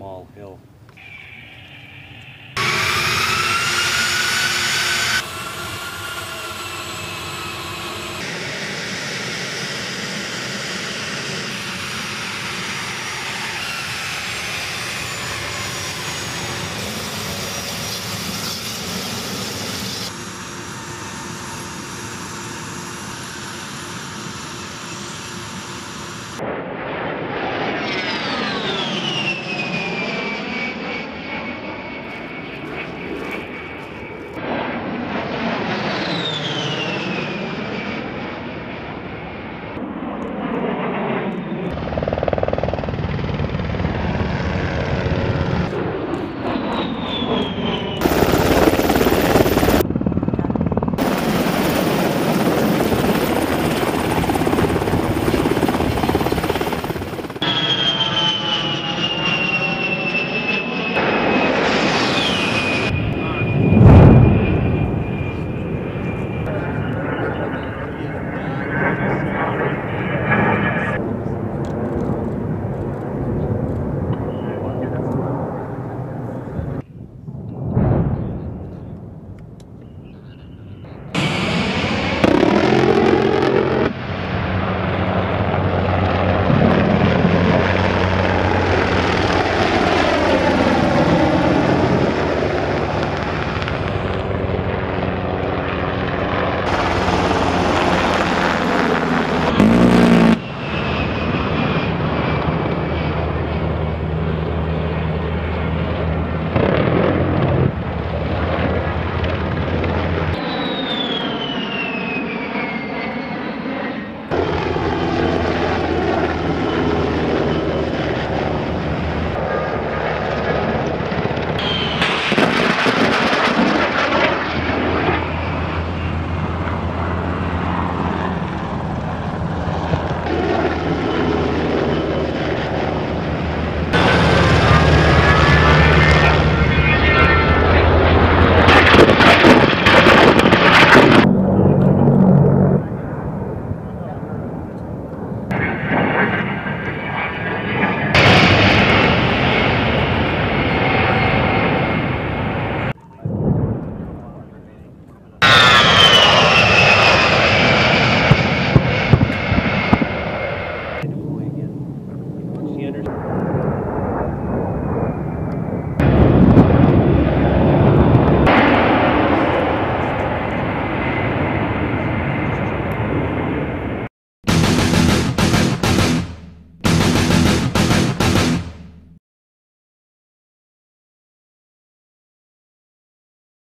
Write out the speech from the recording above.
small hill.